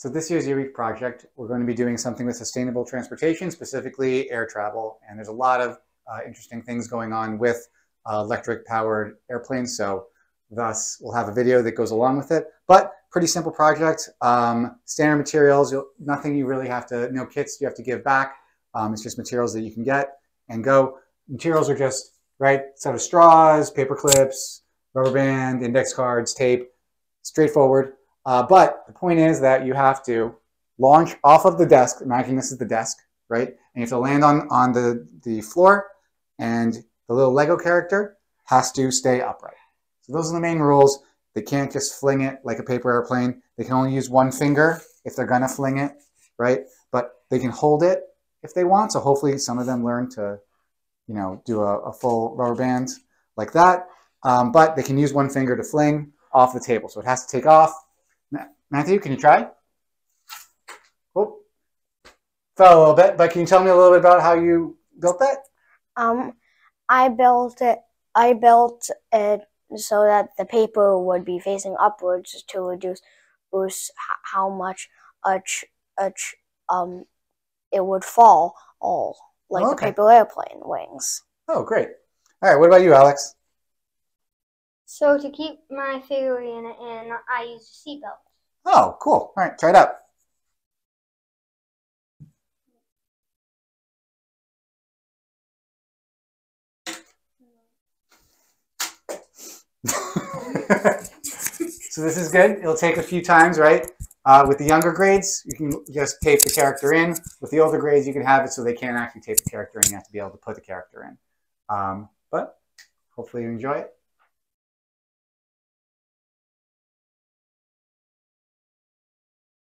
So this year's Year week project, we're going to be doing something with sustainable transportation, specifically air travel. And there's a lot of uh, interesting things going on with uh, electric powered airplanes. So thus we'll have a video that goes along with it, but pretty simple project. Um, standard materials, nothing you really have to, no kits you have to give back. Um, it's just materials that you can get and go. Materials are just, right, set of straws, paper clips, rubber band, index cards, tape, straightforward. Uh, but the point is that you have to launch off of the desk. Imagine this is the desk, right? And you have to land on, on the, the floor and the little Lego character has to stay upright. So those are the main rules. They can't just fling it like a paper airplane. They can only use one finger if they're gonna fling it, right? But they can hold it if they want. So hopefully some of them learn to, you know, do a, a full rubber band like that. Um, but they can use one finger to fling off the table. So it has to take off Matthew, can you try? Oh, fell a little bit, but can you tell me a little bit about how you built that? Um, I built it. I built it so that the paper would be facing upwards to reduce, reduce how much a ch, a um it would fall all like okay. the paper airplane wings. Oh, great! All right, what about you, Alex? So to keep my figurine in, I used a seatbelt. Oh, cool. All right, try it out. so this is good. It'll take a few times, right? Uh, with the younger grades, you can just tape the character in. With the older grades, you can have it so they can't actually tape the character in. You have to be able to put the character in. Um, but hopefully you enjoy it.